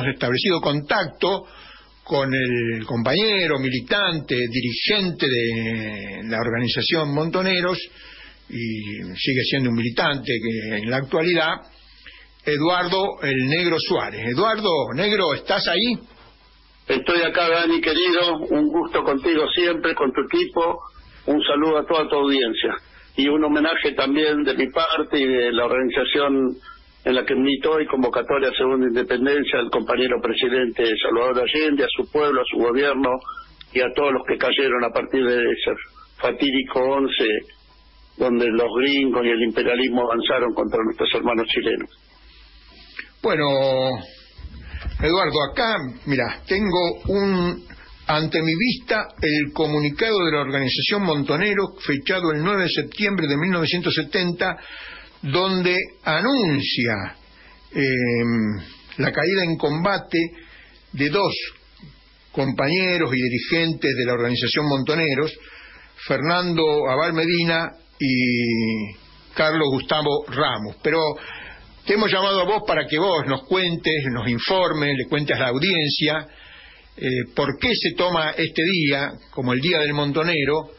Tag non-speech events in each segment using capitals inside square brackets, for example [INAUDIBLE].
hemos establecido contacto con el compañero, militante, dirigente de la organización Montoneros, y sigue siendo un militante que en la actualidad, Eduardo el Negro Suárez. Eduardo, Negro, ¿estás ahí? Estoy acá, Dani, querido. Un gusto contigo siempre, con tu equipo. Un saludo a toda tu audiencia. Y un homenaje también de mi parte y de la organización en la que militó y convocatoria Segunda Independencia al compañero presidente Salvador Allende, a su pueblo, a su gobierno y a todos los que cayeron a partir de ese fatídico 11 donde los gringos y el imperialismo avanzaron contra nuestros hermanos chilenos. Bueno, Eduardo, acá, mira, tengo un ante mi vista el comunicado de la organización Montonero, fechado el 9 de septiembre de 1970, donde anuncia em, la caída en combate de dos compañeros y dirigentes de la organización Montoneros, Fernando Abal Medina y Carlos Gustavo Ramos. Pero te hemos llamado a vos para que vos nos cuentes, nos informes, le cuentes a la audiencia eh, por qué se toma este día como el Día del Montonero.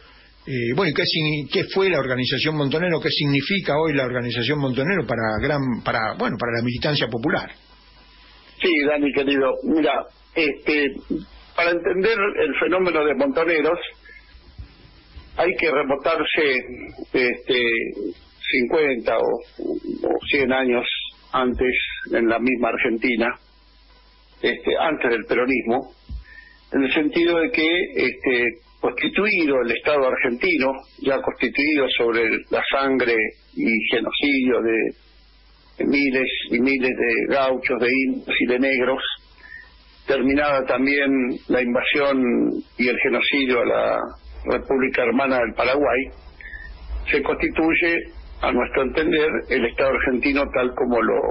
Eh, bueno, ¿qué, ¿qué fue la organización Montonero? ¿Qué significa hoy la organización Montonero para gran, para, bueno, para la militancia popular? Sí, Dani querido, mira, este, para entender el fenómeno de Montoneros, hay que remontarse este, 50 o, o 100 años antes en la misma Argentina, este, antes del peronismo, en el sentido de que este, constituido el Estado argentino, ya constituido sobre la sangre y genocidio de, miles y miles de gauchos, de indios y de negros, terminada también la invasión y el genocidio a la República Hermana del Paraguay, se constituye, a nuestro entender, el Estado argentino tal como lo,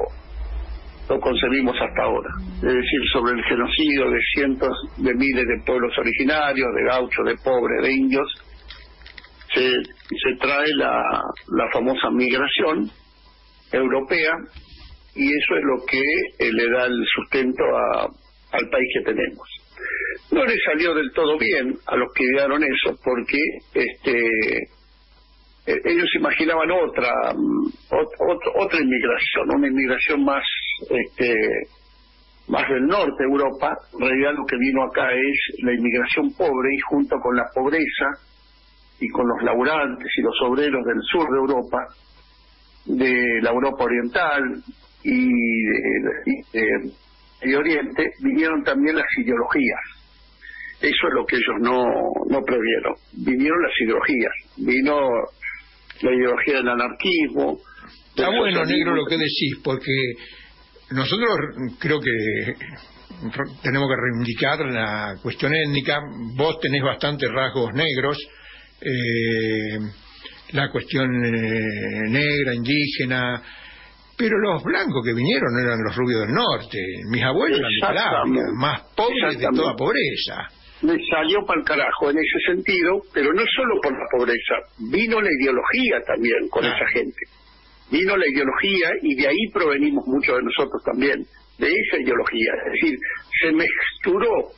lo concebimos hasta ahora. Es decir, sobre el genocidio de cientos de miles de pueblos originarios, de gauchos, de pobres, de indios, se, se trae la, la famosa migración europea y eso es lo que eh, le da el sustento a, al país que tenemos. No le salió del todo bien a los que idearon eso, porque este eh, ellos imaginaban otra mm, otra inmigración, una inmigración más este más del norte de Europa. En realidad lo que vino acá es la inmigración pobre y junto con la pobreza y con los laburantes y los obreros del sur de Europa, de la Europa oriental y de, Oriente, vinieron también las ideologías. Eso es lo que ellos no, no previeron. Vinieron las ideologías. Vino la ideología del anarquismo. Está bueno, negro, lo que decís, porque nosotros creo que tenemos que reivindicar la cuestión étnica. Vos tenés bastantes rasgos negros. Eh, la cuestión eh, negra, indígena, pero los blancos que vinieron eran los rubios del norte. Mis abuelos eran de Calabria, más pobres de toda pobreza. Me salió para el carajo en ese sentido, pero no solo por la pobreza, vino la ideología también con esa gente. Vino la ideología y de ahí provenimos muchos de nosotros también, de esa ideología. Es decir, se mezcló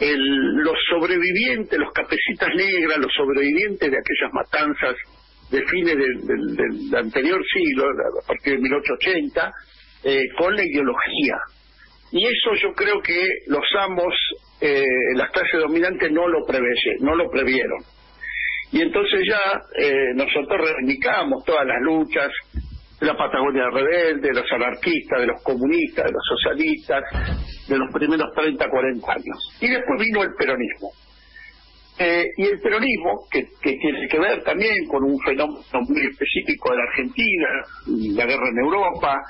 el, los sobrevivientes, los capecitas negras, los sobrevivientes de aquellas matanzas de fines del, anterior siglo, a partir de 1880, eh, con la ideología. Y eso yo creo que los amos, eh, las clases dominantes no lo preveye, no lo previeron. Y entonces ya eh, nosotros reivindicamos todas las luchas de la Patagonia rebelde, de los anarquistas, de los comunistas, de los socialistas, de los primeros 30, 40 años. Y después vino el peronismo. Eh, y el peronismo, que, tiene que ver también con un fenómeno muy específico de la Argentina, la guerra en Europa,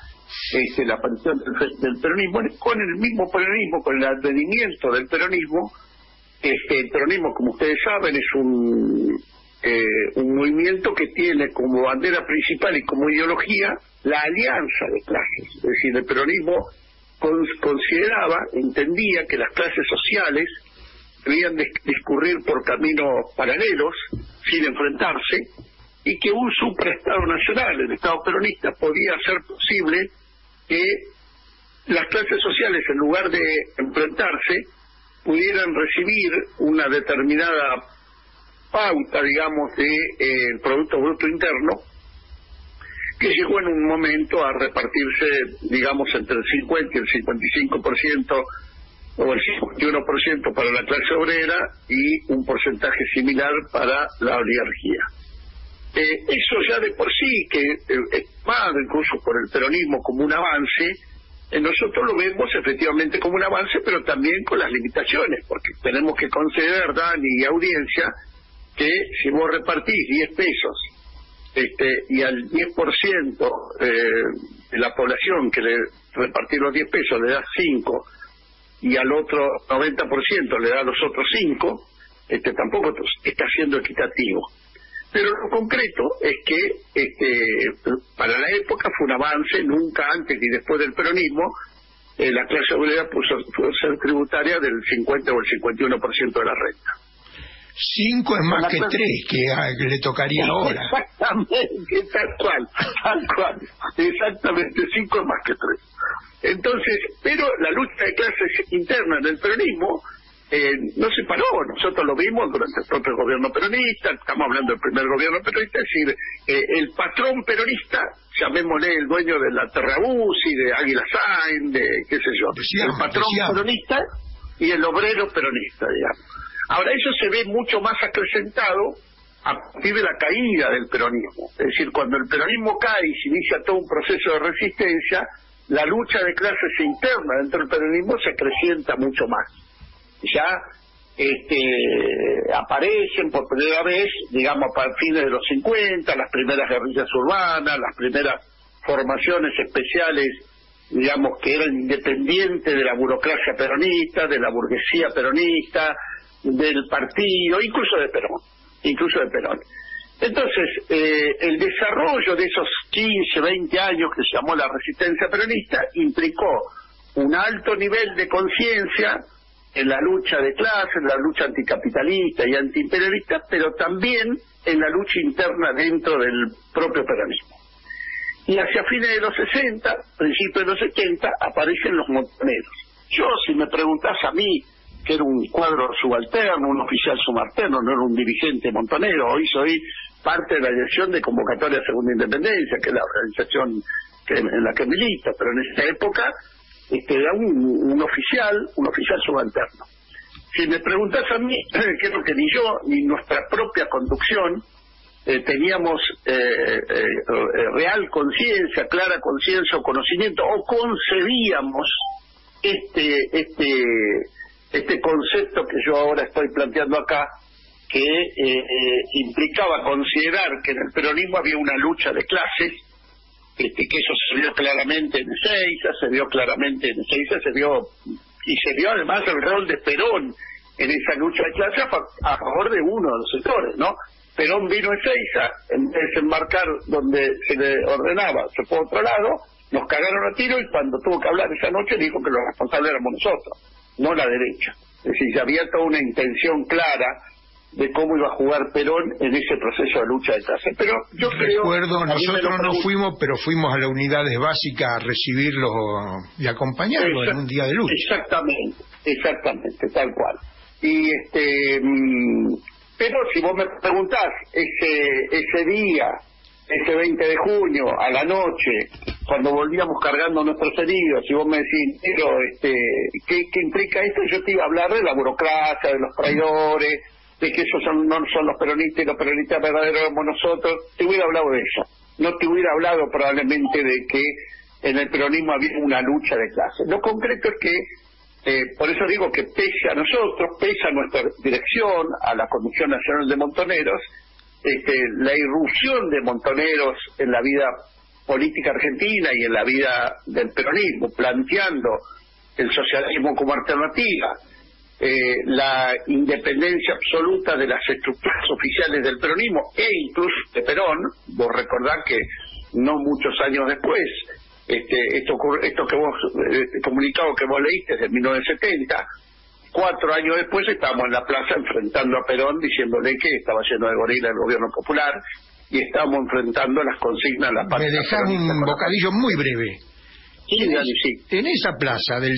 este, la aparición del, peronismo, con el mismo peronismo, con el advenimiento del peronismo, este, el peronismo, como ustedes saben, es un, eh, un movimiento que tiene como bandera principal y como ideología la alianza de clases. Es decir, el peronismo consideraba, entendía que las clases sociales debían discurrir por caminos paralelos, sin enfrentarse, y que un supraestado nacional, el Estado peronista, podía hacer posible que las clases sociales, en lugar de enfrentarse, pudieran recibir una determinada pauta, digamos, de eh, Producto Bruto Interno, que llegó en un momento a repartirse, digamos, entre el 50 y el 55% o el 51% para la clase obrera y un porcentaje similar para la oligarquía. Eh, eso ya de por sí, que eh, es más incluso por el peronismo como un avance, eh, nosotros lo vemos efectivamente como un avance, pero también con las limitaciones, porque tenemos que considerar, Dani y audiencia, que si vos repartís 10 pesos este, y al 10% eh, de la población que le repartís los 10 pesos le das 5 y al otro 90% le da los otros 5, este, tampoco está siendo equitativo. Pero lo concreto es que este, para la época fue un avance, nunca antes ni después del peronismo, eh, la clase obrera pudo ser tributaria del 50 o el 51% de la renta. Cinco es más que tres, que, le tocaría [LAUGHS] ahora. Exactamente, tal cual, tal cual. Exactamente, cinco es más que tres. Entonces, pero la lucha de clases interna en el peronismo eh, no se paró. Nosotros lo vimos durante el propio gobierno peronista, estamos hablando del primer gobierno peronista, es decir, eh, el patrón peronista, llamémosle el dueño de la y de Águila Sain, de qué sé yo, el patrón peronista y el obrero peronista, digamos. Ahora eso se ve mucho más acrecentado a partir de la caída del peronismo. Es decir, cuando el peronismo cae y se inicia todo un proceso de resistencia, la lucha de clases interna dentro del peronismo se acrecienta mucho más ya este, aparecen por primera vez, digamos, a fines de los 50, las primeras guerrillas urbanas, las primeras formaciones especiales, digamos, que eran independientes de la burocracia peronista, de la burguesía peronista, del partido, incluso de Perón, incluso de Perón. Entonces, eh, el desarrollo de esos 15, 20 años que se llamó la resistencia peronista implicó un alto nivel de conciencia, en la lucha de clase, en la lucha anticapitalista y antiimperialista, pero también en la lucha interna dentro del propio peronismo. Y hacia fines de los 60, principios de los 70, aparecen los montoneros. Yo, si me preguntás a mí, que era un cuadro subalterno, un oficial subalterno, no era un dirigente montonero, hoy soy parte de la dirección de Convocatoria Segunda Independencia, que es la organización en la que milita, pero en esa época este, era un, oficial, un oficial subalterno. Si me preguntas a mí, [CLEARS THROAT] que que ni yo ni nuestra propia conducción eh, teníamos eh, eh, real conciencia, clara conciencia o conocimiento, o concebíamos este, este, este concepto que yo ahora estoy planteando acá, que implicaba considerar que en el peronismo había una lucha de clases este, que eso se vio claramente en Ezeiza, se vio claramente en Ezeiza, se vio, y se vio además el rol de Perón en esa lucha de clase a, favor de uno de los sectores, ¿no? Perón vino a Ezeiza, en desembarcar donde se le ordenaba, se fue a otro lado, nos cagaron a tiro y cuando tuvo que hablar esa noche dijo que los responsables éramos nosotros, no la derecha. Es decir, ya había toda una intención clara de cómo iba a jugar Perón en ese proceso de lucha de clase. Pero yo creo... Recuerdo, nosotros no fuimos, pero fuimos a las unidades básicas a recibirlo y acompañarlo en un día de lucha. Exactamente, exactamente, tal cual. Y este... Mm, pero si vos me preguntás, ese, ese día, ese 20 de junio, a la noche, cuando volvíamos cargando nuestros heridos, si vos me decís, pero este, ¿qué, ¿qué implica esto? Yo te iba a hablar de la burocracia, de los traidores, de que esos son, no son los peronistas y los peronistas verdaderos somos nosotros, te hubiera hablado de eso. No te hubiera hablado probablemente de que en el peronismo había una lucha de clases. Lo concreto es que, eh, por eso digo que pese a nosotros, pese a nuestra dirección, a la Comisión Nacional de Montoneros, este, la irrupción de montoneros en la vida política argentina y en la vida del peronismo, planteando el socialismo como alternativa, eh, la independencia absoluta de las estructuras oficiales del peronismo e incluso de Perón, vos recordás que no muchos años después, este, esto, esto que vos, este comunicado que vos leíste de 1970, cuatro años después estábamos en la plaza enfrentando a Perón diciéndole que estaba lleno de gorila el gobierno popular y estábamos enfrentando las consignas, la Me dejás un bocadillo muy breve. en esa plaza del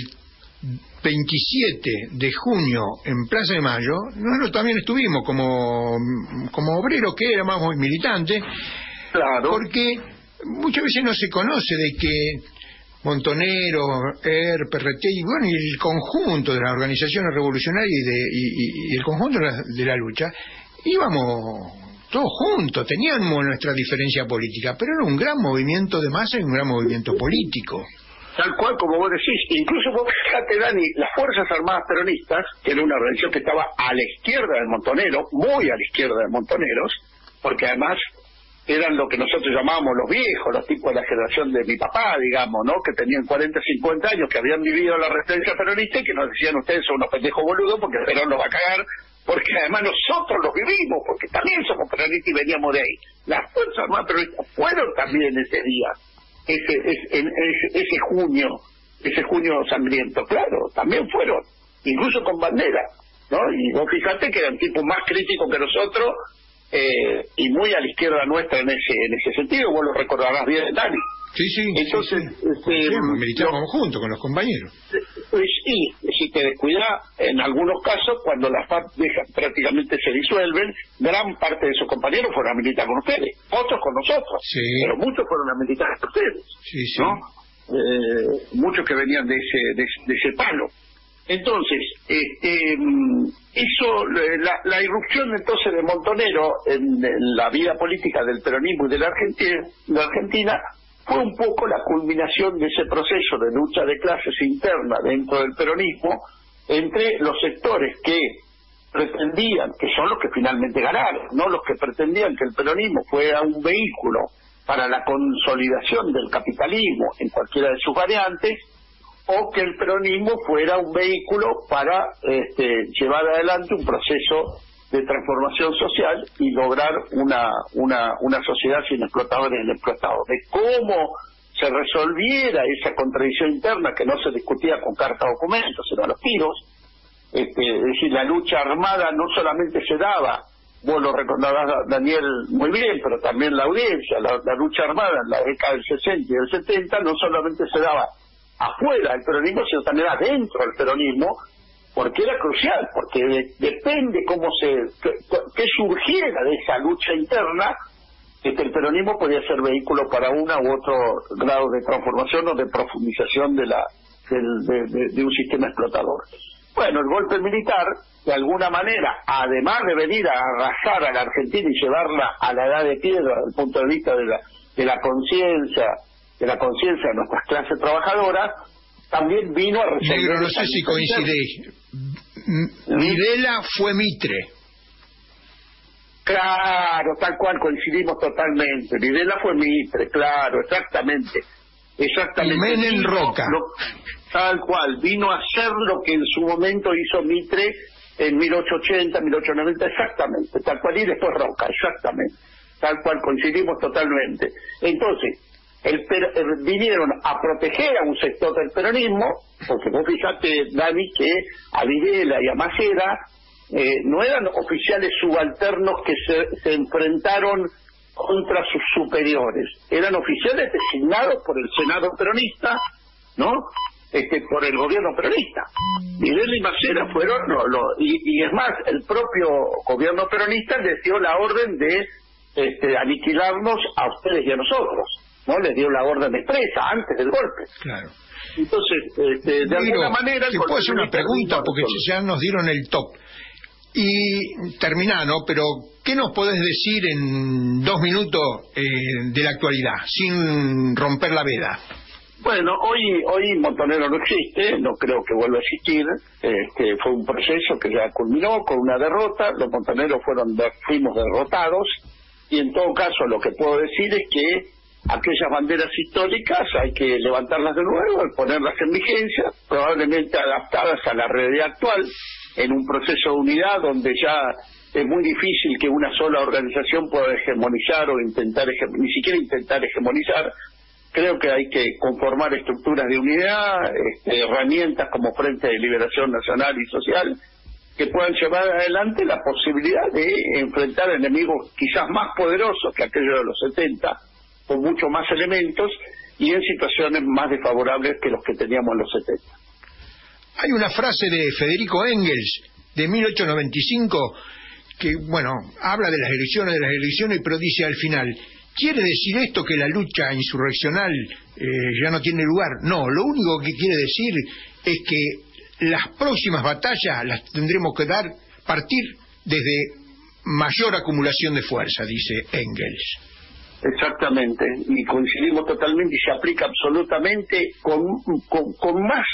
27 de junio en Plaza de Mayo, nosotros también estuvimos como, como obrero que era más militante, claro. porque muchas veces no se conoce de que Montonero, ER, PRT y bueno, y el conjunto de las organizaciones revolucionarias y, de, y, el conjunto de la, lucha, íbamos todos juntos, teníamos nuestra diferencia política, pero era un gran movimiento de masa y un gran movimiento político. Tal cual como vos decís, incluso vos fíjate, Dani, las Fuerzas Armadas Peronistas, que era una organización que estaba a la izquierda del Montonero, muy a la izquierda de Montoneros, porque además eran lo que nosotros llamábamos los viejos, los tipos de la generación de mi papá, digamos, ¿no? Que tenían 40, 50 años, que habían vivido la resistencia peronista y que nos decían ustedes son unos pendejos boludos porque Perón los va a cagar, porque además nosotros los vivimos, porque también somos peronistas y veníamos de ahí. Las Fuerzas Armadas Peronistas fueron también ese día, ese, ese, ese junio, ese junio sangriento, claro, también fueron, incluso con bandera, ¿no? Y vos fijate que eran tipos más críticos que nosotros eh, y muy a la izquierda nuestra en ese en ese sentido, vos lo recordarás bien, Dani. Sí, sí. Entonces, sí, Este, militábamos juntos con los compañeros. Pues sí, si te descuidas, en algunos casos, cuando las FARC prácticamente se disuelven, gran parte de sus compañeros fueron a militar con ustedes, otros con nosotros, pero muchos fueron a militar con ustedes, sí, sí. ¿no? Eh, muchos que venían de ese, de ese palo. Entonces, este, mm, eso, la, irrupción entonces de Montonero en, la vida política del peronismo y de la Argentina, de Argentina fue un poco la culminación de ese proceso de lucha de clases interna dentro del peronismo entre los sectores que pretendían, que son los que finalmente ganaron, no los que pretendían que el peronismo fuera un vehículo para la consolidación del capitalismo en cualquiera de sus variantes, o que el peronismo fuera un vehículo para este, llevar adelante un proceso de transformación social y lograr una, una, una sociedad sin explotadores ni explotados. De cómo se resolviera esa contradicción interna que no se discutía con carta documentos, sino a los tiros, este, es decir, la lucha armada no solamente se daba, vos lo recordarás Daniel muy bien, pero también la audiencia, la, la lucha armada en la década del 60 y del 70 no solamente se daba afuera del peronismo, sino también adentro del peronismo, porque era crucial, porque depende cómo se, que, surgiera de esa lucha interna, que el peronismo podía ser vehículo para una u otro grado de transformación o de profundización de la de, un sistema explotador. Bueno, el golpe militar, de alguna manera, además de venir a arrasar a la Argentina y llevarla a la edad de piedra desde el punto de vista de la, de la conciencia de la conciencia de nuestras clases trabajadoras, también vino a resolver... Negro, no sé si coincide. Videla fue Mitre. Claro, tal cual coincidimos totalmente. Videla fue Mitre, claro, exactamente. Exactamente. en Roca. tal cual, vino a hacer lo que en su momento hizo Mitre en 1880, 1890, exactamente, tal cual, y después Roca, exactamente, tal cual coincidimos totalmente. Entonces, el, vinieron a proteger a un sector del peronismo, porque vos fijate, Dani, que a Videla y a Macera eh, no eran oficiales subalternos que se, se enfrentaron contra sus superiores, eran oficiales designados por el Senado peronista, ¿no? Este, por el gobierno peronista. Videla y Macera fueron, no, y, y, es más, el propio gobierno peronista les dio la orden de este, aniquilarnos a ustedes y a nosotros. ¿No? Les dio la orden expresa antes del golpe. Claro. Entonces, este, de alguna manera... Te puedo hacer una pregunta, porque ya nos dieron el top. Y termina, ¿no? Pero, ¿qué nos podés decir en dos minutos eh, de la actualidad, sin romper la veda? Bueno, hoy hoy Montonero no existe, no creo que vuelva a existir. Este, fue un proceso que ya culminó con una derrota. Los montoneros fueron fuimos derrotados y en todo caso lo que puedo decir es que aquellas banderas históricas hay que levantarlas de nuevo y ponerlas en vigencia, probablemente adaptadas a la realidad actual, en un proceso de unidad donde ya es muy difícil que una sola organización pueda hegemonizar o intentar, ni siquiera intentar hegemonizar. Creo que hay que conformar estructuras de unidad, este, herramientas como Frente de Liberación Nacional y Social, que puedan llevar adelante la posibilidad de enfrentar enemigos quizás más poderosos que aquellos de los 70, con mucho más elementos y en situaciones más desfavorables que los que teníamos en los 70. Hay una frase de Federico Engels de 1895 que, bueno, habla de las elecciones, de las elecciones, pero dice al final, ¿quiere decir esto que la lucha insurreccional eh, ya no tiene lugar? No, lo único que quiere decir es que las próximas batallas las tendremos que dar, partir desde mayor acumulación de fuerza, dice Engels. Exactamente, y coincidimos totalmente y se aplica absolutamente con, con, más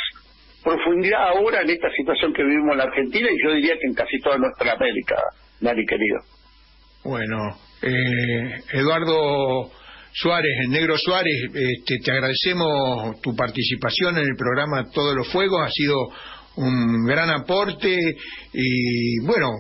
profundidad ahora en esta situación que vivimos en la Argentina y yo diría que en casi toda nuestra América, Dani querido. Bueno, eh, Eduardo Suárez, el negro Suárez, este, te agradecemos tu participación en el programa Todos los Fuegos, ha sido un gran aporte y bueno,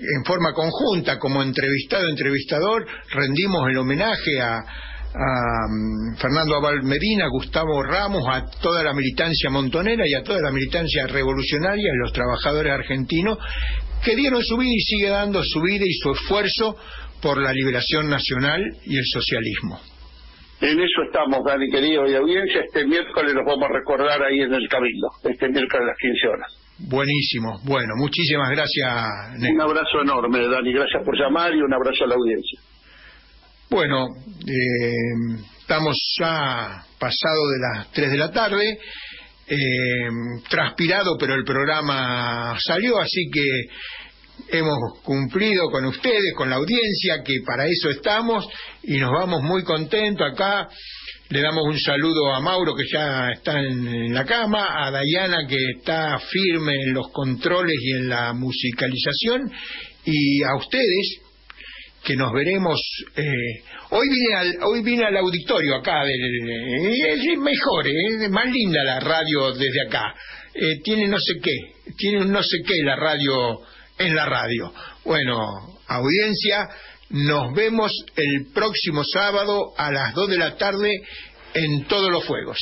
en forma conjunta, como entrevistado, entrevistador, rendimos el homenaje a, mm, Fernando Abal Medina, Gustavo Ramos, a toda la militancia montonera y a toda la militancia revolucionaria y los trabajadores argentinos que dieron su vida y sigue dando su vida y su esfuerzo por la liberación nacional y el socialismo. En eso estamos, Dani, querido, y audiencia. Este miércoles nos vamos a recordar ahí en el Cabildo, este miércoles a las 15 horas. Buenísimo. Bueno, muchísimas gracias. Un abrazo enorme, Dani. Gracias por llamar y un abrazo a la audiencia. Bueno, eh, estamos ya pasado de las 3 de la tarde. Eh, transpirado, pero el programa salió, así que hemos cumplido con ustedes, con la audiencia, que para eso estamos y nos vamos muy contentos acá le damos un saludo a Mauro que ya está en, la cama, a Dayana que está firme en los controles y en la musicalización y a ustedes que nos veremos eh, hoy vine al hoy vine al auditorio acá del, es mejor ¿eh? es más linda la radio desde acá eh, tiene no sé qué tiene un no sé qué la radio en la radio bueno audiencia nos vemos el próximo sábado a las 2 de la tarde en todos los fuegos.